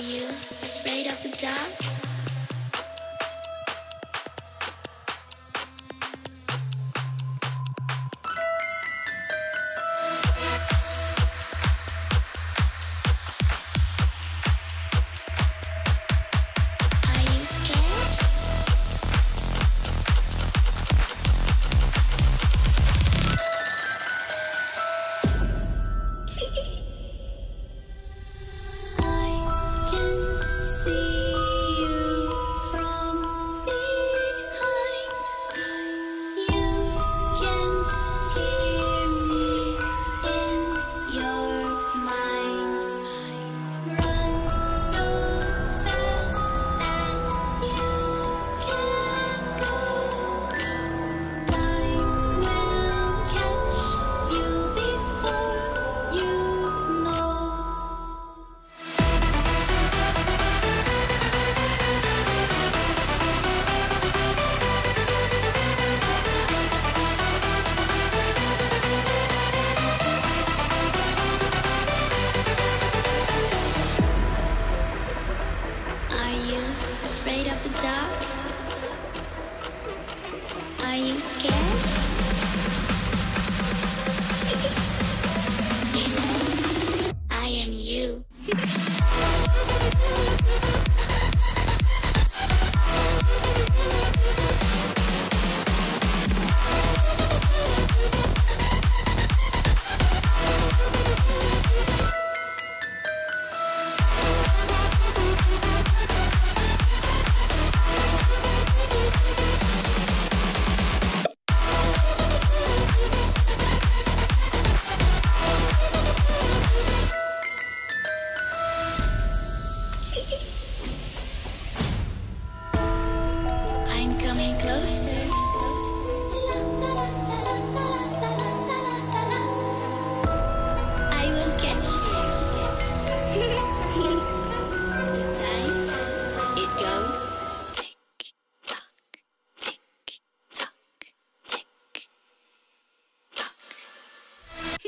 Are you afraid of the dark? Hehehe Are you scared? I am you.